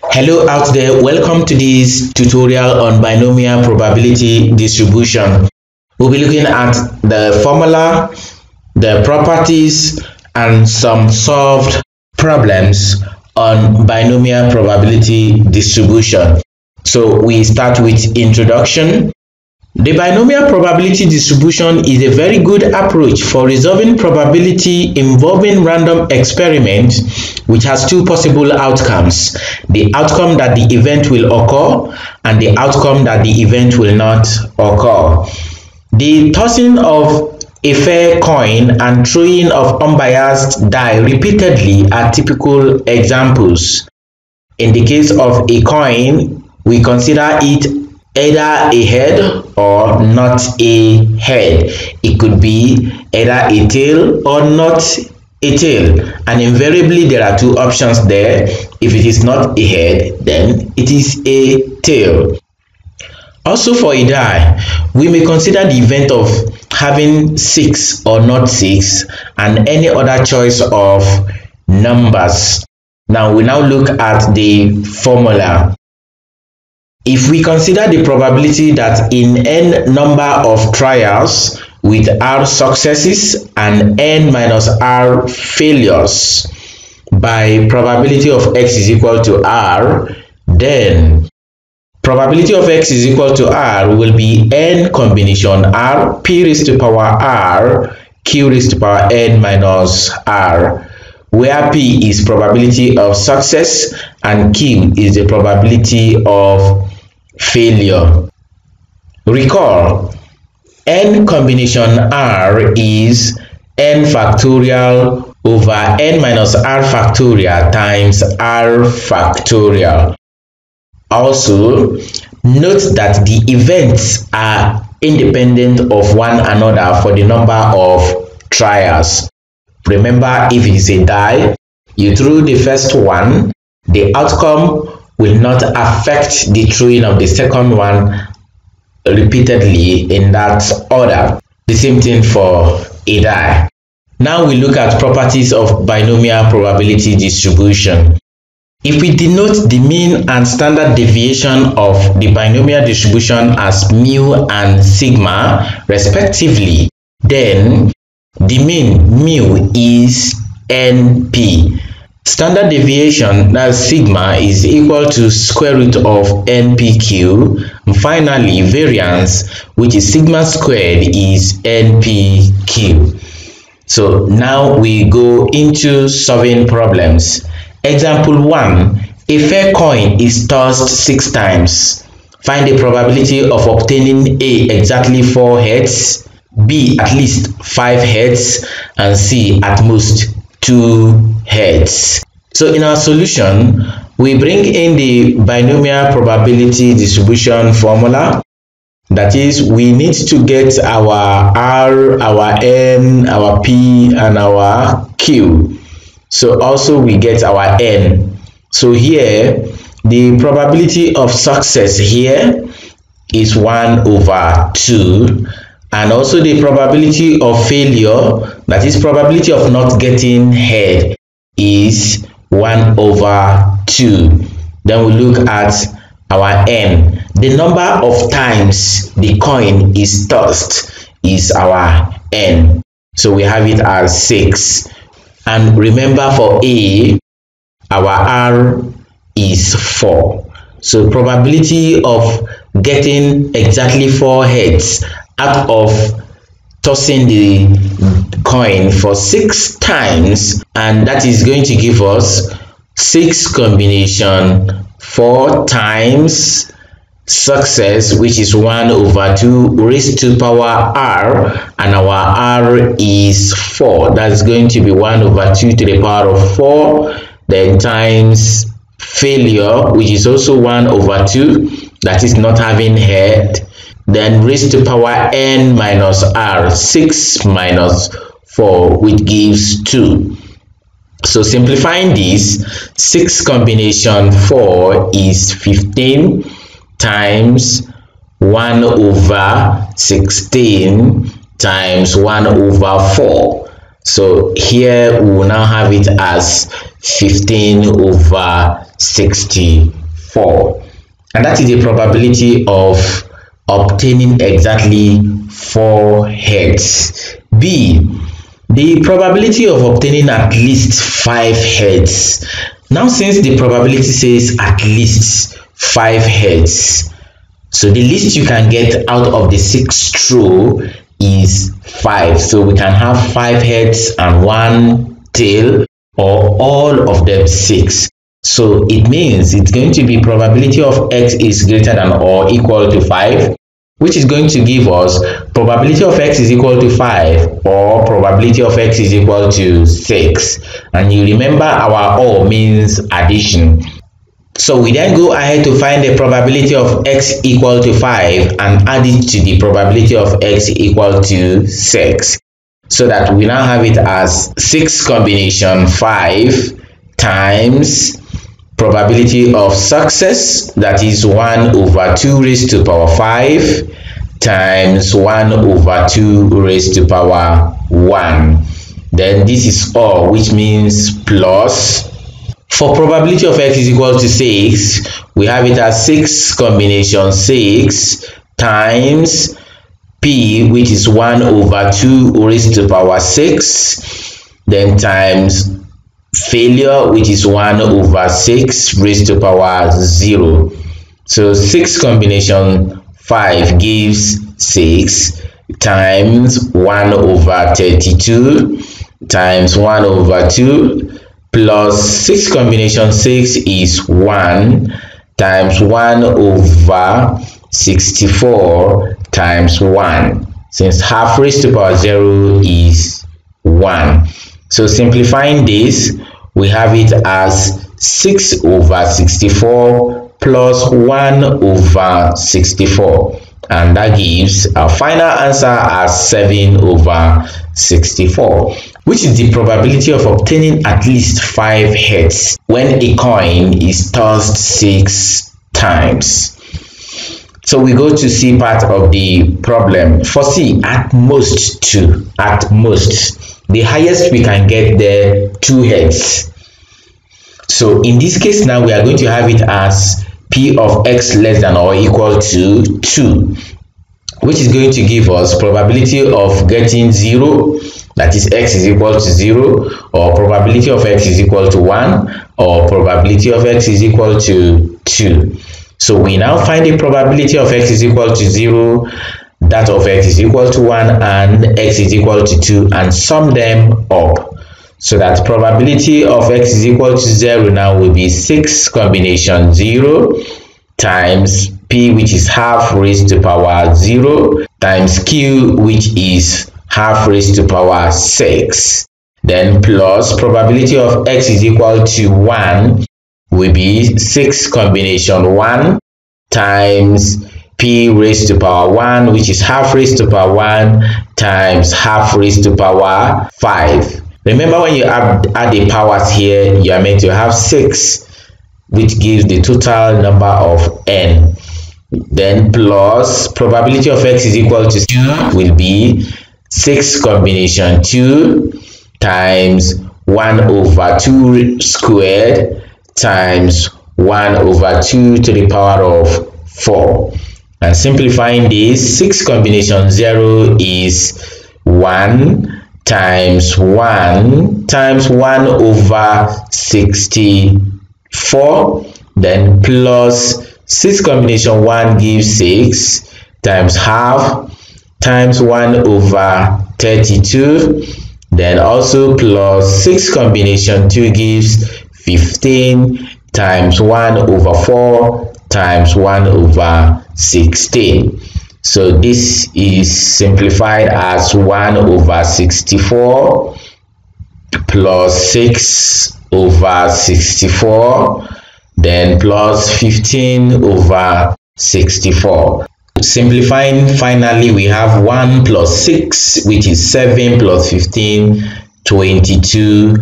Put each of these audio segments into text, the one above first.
Hello out there, welcome to this tutorial on binomial probability distribution. We'll be looking at the formula, the properties, and some solved problems on binomial probability distribution. So we start with introduction, the binomial probability distribution is a very good approach for resolving probability involving random experiments which has two possible outcomes. The outcome that the event will occur and the outcome that the event will not occur. The tossing of a fair coin and throwing of unbiased die repeatedly are typical examples. In the case of a coin, we consider it either a head or not a head. It could be either a tail or not a tail. And invariably there are two options there. If it is not a head, then it is a tail. Also for a die, we may consider the event of having 6 or not 6 and any other choice of numbers. Now we now look at the formula. If we consider the probability that in n number of trials with r successes and n minus r failures by probability of x is equal to r, then probability of x is equal to r will be n combination r p raised to power r q raised to power n minus r where p is probability of success and q is the probability of failure. Recall, n combination r is n factorial over n minus r factorial times r factorial. Also, note that the events are independent of one another for the number of trials. Remember, if it is a die, you throw the first one, the outcome will not affect the throwing of the second one repeatedly in that order. The same thing for a die. Now we look at properties of binomial probability distribution. If we denote the mean and standard deviation of the binomial distribution as mu and sigma respectively, then the mean mu is np Standard deviation, that's sigma, is equal to square root of npq. And finally, variance, which is sigma squared, is npq. So now we go into solving problems. Example 1. A fair coin is tossed 6 times. Find the probability of obtaining A exactly 4 heads, B at least 5 heads, and C at most two heads. So in our solution, we bring in the binomial probability distribution formula. That is, we need to get our R, our N, our P, and our Q. So also we get our N. So here, the probability of success here is 1 over 2 and also the probability of failure that is probability of not getting head is 1 over 2 then we look at our n. The number of times the coin is tossed is our n. So we have it as 6 and remember for a our r is 4 so probability of getting exactly 4 heads out of tossing the coin for six times and that is going to give us six combination four times success which is 1 over 2 raised to power r and our r is 4 that's going to be 1 over 2 to the power of 4 then times failure which is also 1 over 2 that is not having head then raised to power n minus r 6 minus 4 which gives 2 so simplifying this 6 combination 4 is 15 times 1 over 16 times 1 over 4 so here we will now have it as 15 over 64 and that is the probability of obtaining exactly four heads. B the probability of obtaining at least five heads. Now since the probability says at least five heads so the least you can get out of the six row is five. So we can have five heads and one tail or all of them six. So it means it's going to be probability of x is greater than or equal to 5 which is going to give us probability of x is equal to 5 or probability of x is equal to 6 and you remember our or means addition. So we then go ahead to find the probability of x equal to 5 and add it to the probability of x equal to 6 so that we now have it as 6 combination 5 times probability of success that is 1 over 2 raised to power 5 times 1 over 2 raised to power 1 then this is all which means plus for probability of x is equal to 6 we have it as 6 combination 6 times p which is 1 over 2 raised to power 6 then times failure which is 1 over 6 raised to power 0 so 6 combination 5 gives 6 times 1 over 32 times 1 over 2 plus 6 combination 6 is 1 times 1 over 64 times 1 since half raised to power 0 is 1 so simplifying this, we have it as 6 over 64 plus 1 over 64 and that gives our final answer as 7 over 64 which is the probability of obtaining at least 5 heads when a coin is tossed 6 times. So we go to C part of the problem. For C, at most 2, at most the highest we can get there two heads. So in this case now we are going to have it as p of x less than or equal to 2 which is going to give us probability of getting 0 that is x is equal to 0 or probability of x is equal to 1 or probability of x is equal to 2 so we now find the probability of x is equal to 0 that of x is equal to 1 and x is equal to 2 and sum them up. So that probability of x is equal to 0 now will be 6 combination 0 times p which is half raised to power 0 times q which is half raised to power 6 then plus probability of x is equal to 1 will be 6 combination 1 times p raised to power 1 which is half raised to power 1 times half raised to power 5 remember when you add, add the powers here you are meant to have 6 which gives the total number of n. Then plus probability of x is equal to 2 will be 6 combination 2 times 1 over 2 squared times 1 over 2 to the power of 4 and simplifying this 6 combination 0 is 1 times 1 times 1 over 64 then plus 6 combination 1 gives 6 times half times 1 over 32 then also plus 6 combination 2 gives 15 times 1 over 4 times 1 over 16 so this is simplified as 1 over 64 plus 6 over 64 then plus 15 over 64 simplifying finally we have 1 plus 6 which is 7 plus 15 22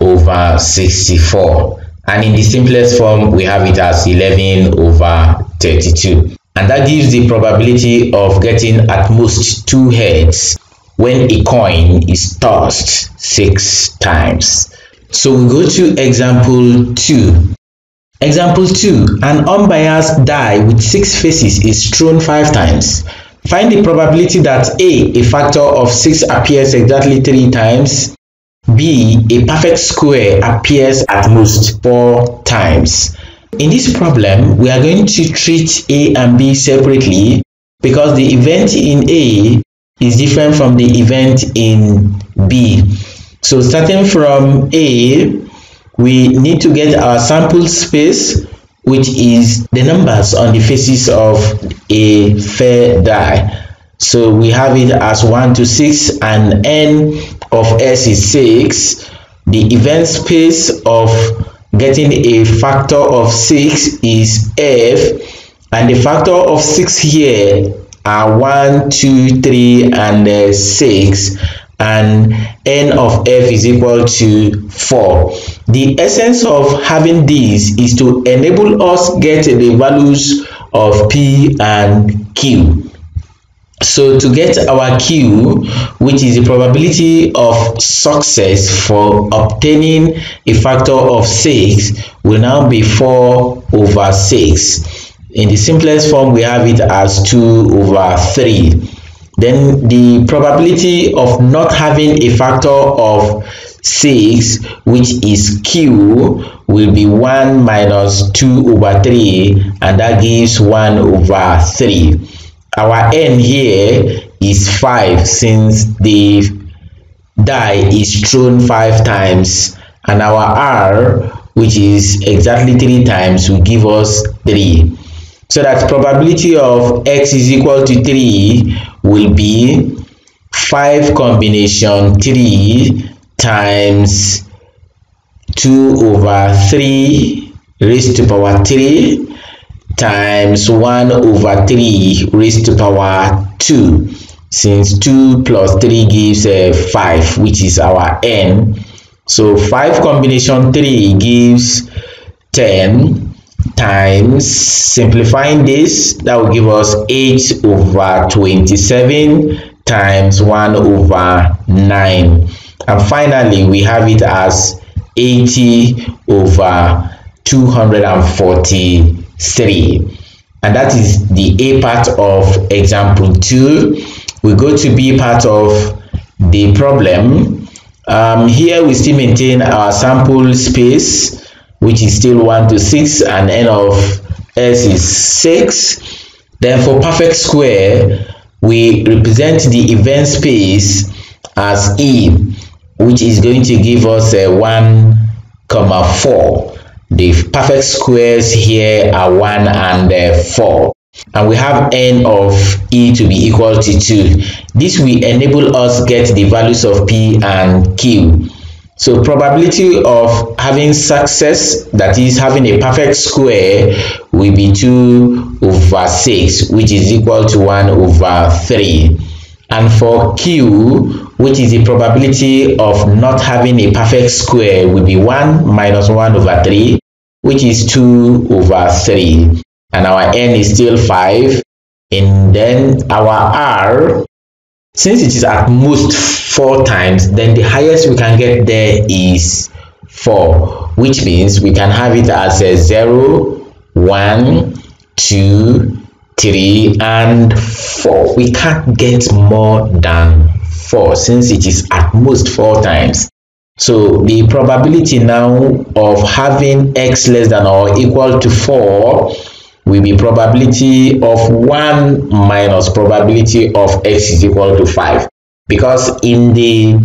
over 64 and in the simplest form we have it as 11 over 32 and that gives the probability of getting at most two heads when a coin is tossed six times So we go to example 2. Example 2. An unbiased die with 6 faces is thrown 5 times. Find the probability that A, a factor of 6 appears exactly 3 times, B, a perfect square appears at most 4 times. In this problem, we are going to treat A and B separately because the event in A is different from the event in B. So starting from A, we need to get our sample space which is the numbers on the faces of a fair die. So we have it as 1 to 6 and n of s is 6. The event space of getting a factor of 6 is f and the factor of 6 here are 1, 2, 3 and uh, 6 and n of f is equal to 4. The essence of having this is to enable us get the values of p and q. So to get our q, which is the probability of success for obtaining a factor of 6, will now be 4 over 6. In the simplest form, we have it as 2 over 3 then the probability of not having a factor of 6 which is q will be 1 minus 2 over 3 and that gives 1 over 3 our n here is 5 since the die is thrown 5 times. And our r which is exactly 3 times will give us 3 so that probability of x is equal to 3 will be 5 combination 3 times 2 over 3 raised to power 3 times 1 over 3 raised to power 2 since 2 plus 3 gives uh, 5 which is our n. So 5 combination 3 gives 10 times. Simplifying this that will give us 8 over 27 times 1 over 9 and finally we have it as 80 over 243 and that is the a part of example 2 we go to b part of the problem. Um, here we still maintain our sample space which is still 1 to 6 and n of s is 6 then for perfect square we represent the event space as e which is going to give us a 1 comma 4 the perfect squares here are 1 and uh, 4 and we have n of e to be equal to 2 this will enable us get the values of p and q. So probability of having success, that is having a perfect square, will be 2 over 6, which is equal to 1 over 3. And for Q, which is the probability of not having a perfect square, will be 1 minus 1 over 3, which is 2 over 3. And our N is still 5. And then our R, since it is at most four times then the highest we can get there is 4 which means we can have it as a 0 1 2 3 and 4 we can't get more than 4 since it is at most 4 times. So the probability now of having x less than or equal to 4 will be probability of 1 minus probability of x is equal to 5 because in the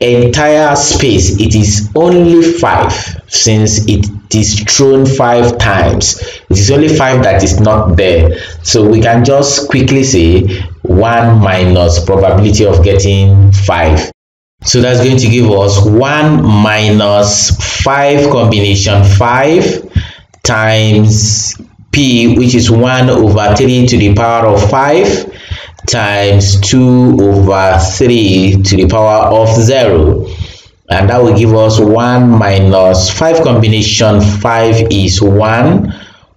entire space it is only 5 since it is thrown 5 times. It is only 5 that is not there. So we can just quickly say 1 minus probability of getting 5 so that's going to give us 1 minus 5 combination 5 times p which is 1 over 3 to the power of 5 times 2 over 3 to the power of 0 and that will give us 1 minus 5 combination 5 is 1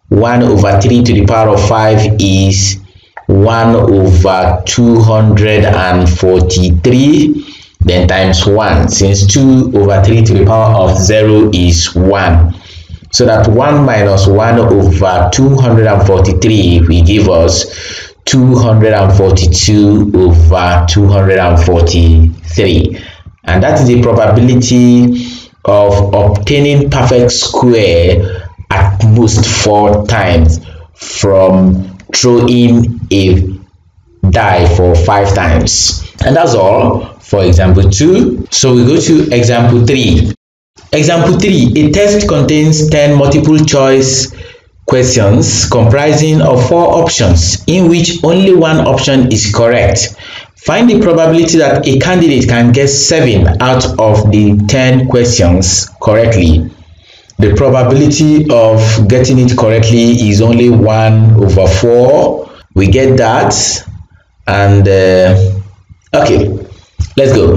1 over 3 to the power of 5 is 1 over 243 then times 1 since 2 over 3 to the power of 0 is 1 so that 1 minus 1 over 243 will give us 242 over 243 and that is the probability of obtaining perfect square at most four times from throwing a die for five times. And that's all for example 2 so we go to example 3 example 3 a test contains 10 multiple choice questions comprising of four options in which only one option is correct. Find the probability that a candidate can get 7 out of the 10 questions correctly the probability of getting it correctly is only 1 over 4 we get that. And uh, okay let's go.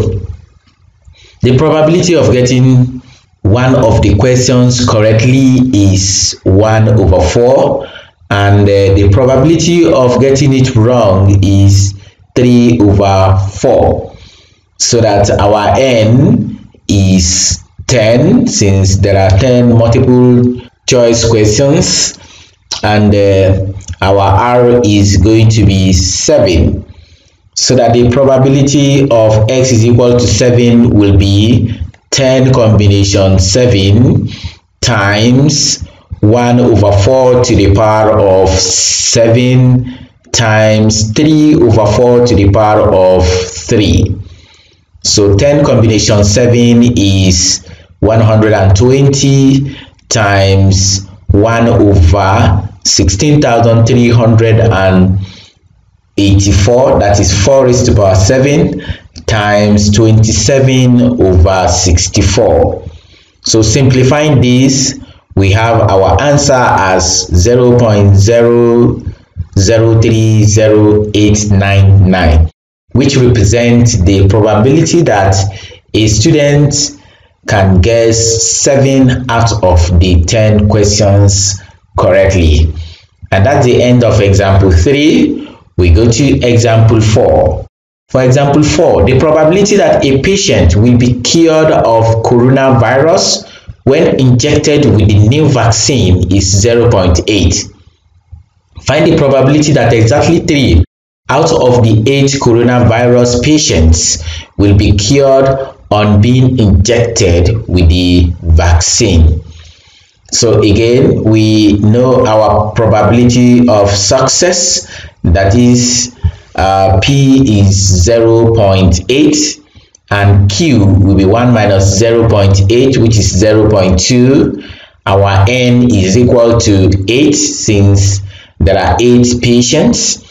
The probability of getting one of the questions correctly is 1 over 4 and uh, the probability of getting it wrong is 3 over 4 so that our n is 10 since there are 10 multiple choice questions and uh, our r is going to be 7 so that the probability of x is equal to 7 will be 10 combination 7 times 1 over 4 to the power of 7 times 3 over 4 to the power of 3 so 10 combination 7 is 120 times 1 over 16,384 that is 4 raised to power 7 times 27 over 64 so simplifying this we have our answer as 0 0.003089 which represents the probability that a student can guess 7 out of the 10 questions correctly. And that's the end of example 3. We go to example 4. For example 4, the probability that a patient will be cured of coronavirus when injected with the new vaccine is 0.8. Find the probability that exactly 3 out of the 8 coronavirus patients will be cured on being injected with the vaccine. So again, we know our probability of success, that is uh, P is 0.8 and Q will be 1 minus 0.8 which is 0.2. Our N is equal to 8 since there are 8 patients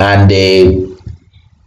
and uh,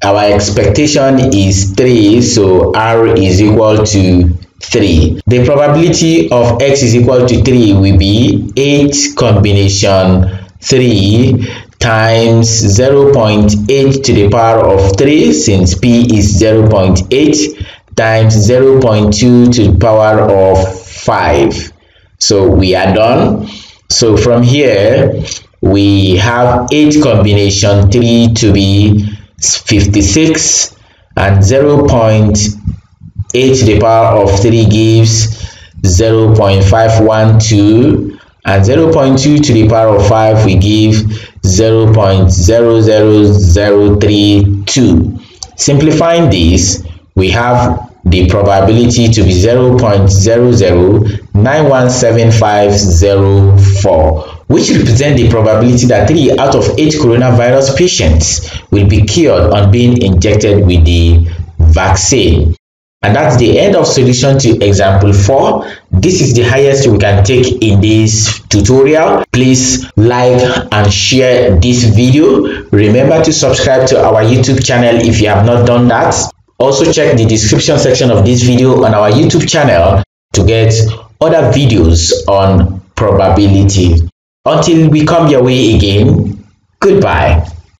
our expectation is 3 so r is equal to 3 the probability of x is equal to 3 will be 8 combination 3 times 0.8 to the power of 3 since p is 0.8 times 0.2 to the power of 5 so we are done. So from here we have 8 combination 3 to be 56 and 0 0.8 to the power of 3 gives 0 0.512 and 0 0.2 to the power of 5 we give 0 0.00032 simplifying this we have the probability to be 0 0.00917504 which represent the probability that 3 out of 8 coronavirus patients will be cured on being injected with the vaccine. And that's the end of solution to example 4. This is the highest we can take in this tutorial. Please like and share this video. Remember to subscribe to our YouTube channel if you have not done that. Also check the description section of this video on our YouTube channel to get other videos on probability. Until we come your way again, goodbye.